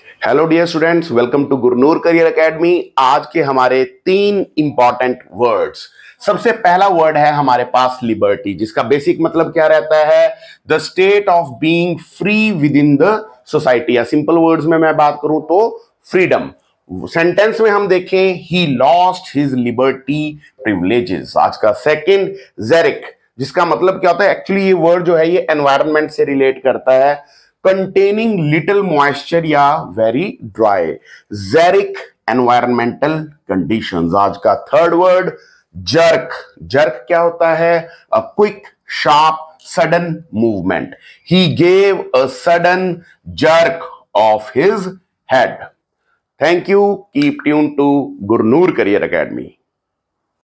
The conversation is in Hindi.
Hello dear students welcome to Gurnoor career academy आज के हमारे तीन इंपॉर्टेंट वर्ड्स सबसे पहला वर्ड है हमारे पास लिबर्टी जिसका बेसिक मतलब क्या रहता है? The state of being free within the society society या सिंपल वर्ड्स में मैं बात करूँ तो फ्रीडम सेंटेंस में हम देखें he lost his liberty privileges आज का सेकेंड जेरिक जिसका मतलब क्या होता है? एक्चुअली ये वर्ड जो है, ये एनवायरनमेंट से रिलेट करता है. कंटेनिंग लिटिल मॉइस्चर या very dry xeric environmental conditions आज का थर्ड वर्ड जर्क जर्क क्या होता है? A quick sharp sudden movement he gave a sudden jerk of his head thank you keep tune to Gurnoor career academy